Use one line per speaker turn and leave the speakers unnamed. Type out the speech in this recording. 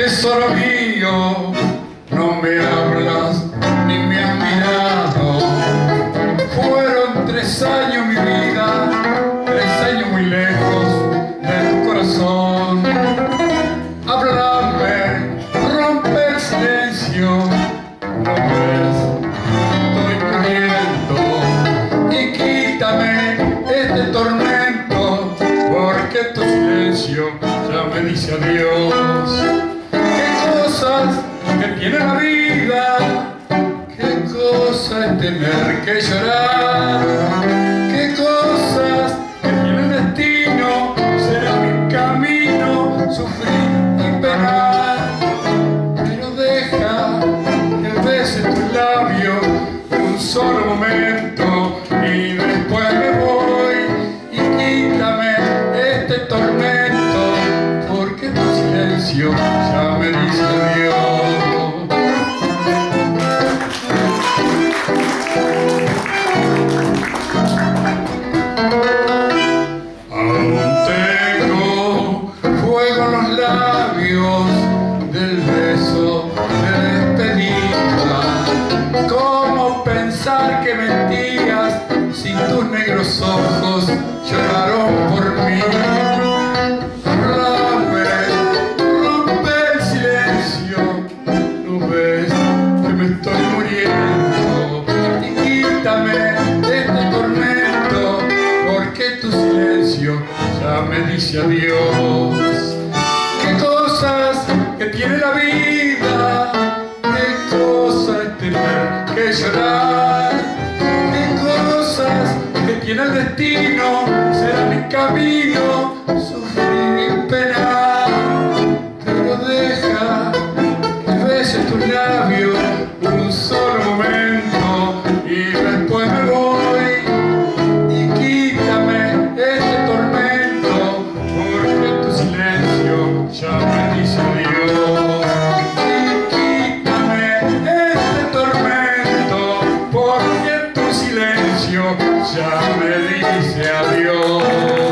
tesoro mío, la vida, qué cosa es tener que llorar, qué cosas que tiene el destino, será mi camino, sufrir y penar. Pero deja que bese tu labio un solo momento y después me voy y quítame este tormento pensar que mentías si tus negros ojos lloraron por mí? Hablame, rompe el silencio, no ves que me estoy muriendo y quítame de este tormento porque tu silencio ya me dice adiós. Qué cosas que tiene la vida, el destino, será mi camino, sufrir y penar. Pero deja que bese tus labios un solo momento y después me voy. Ya me dice adiós.